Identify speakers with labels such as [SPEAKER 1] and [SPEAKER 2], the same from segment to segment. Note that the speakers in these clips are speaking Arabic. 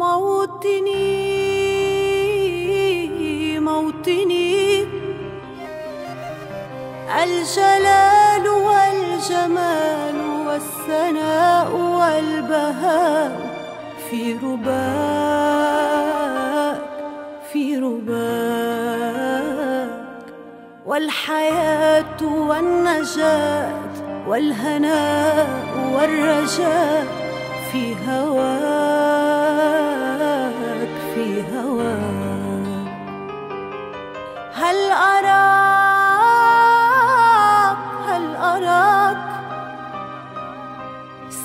[SPEAKER 1] موطني موطني الجلال والجمال والثناء والبهاء في رباك في رباك. والحياة والنجاة والهناء والرجاء في هواك.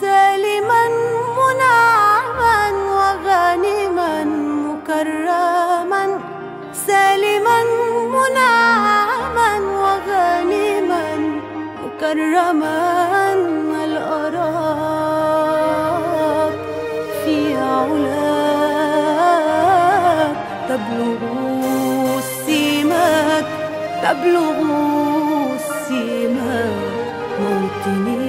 [SPEAKER 1] سالما منعما وغانما مكرما. سالما منعما وغانما مكرما. هل أراك في علاك تبلغ السماك تبلغ السماك موطني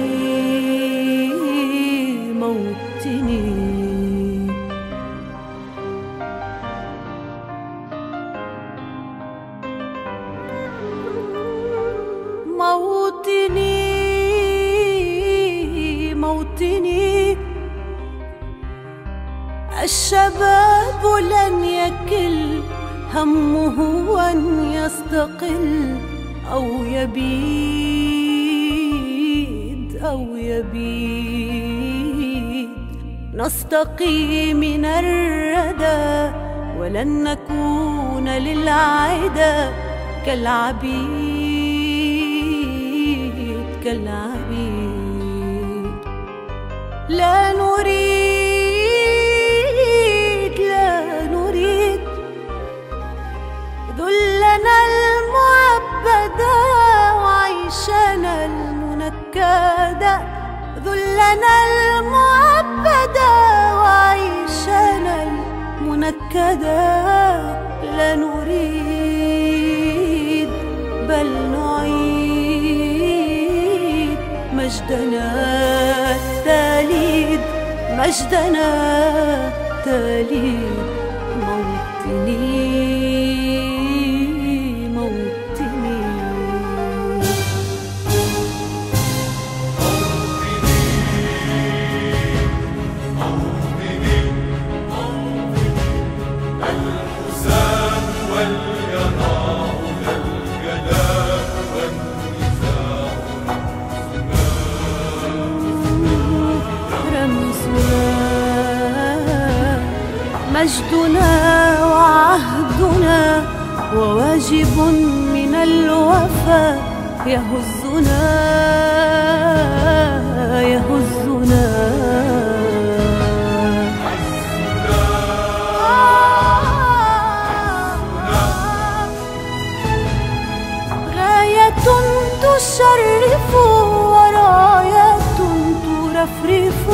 [SPEAKER 1] الشباب لن يكل همه أن يستقل أو يبيد أو يبيد. نستقي من الردى ولن نكون للعدا كالعبيد كالعبيد. لا نريد ذلنا المعبدا وعيشنا المنكدا لا نريد بل نعيد مجدنا التاليد مجدنا التاليد مجدنا وعهدنا وواجب من الوفاء يهزنا يهزنا. غاية تشرف وراية ترفرف.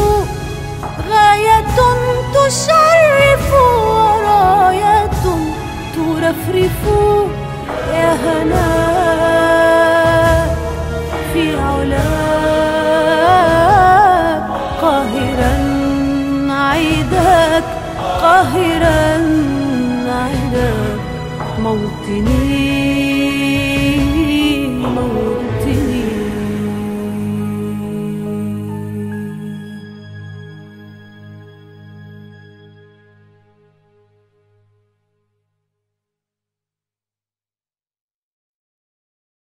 [SPEAKER 1] تشرف ورايات ترفرف يا هنا في علاك قاهرا عيدك قاهرا عيدك موطني موطني.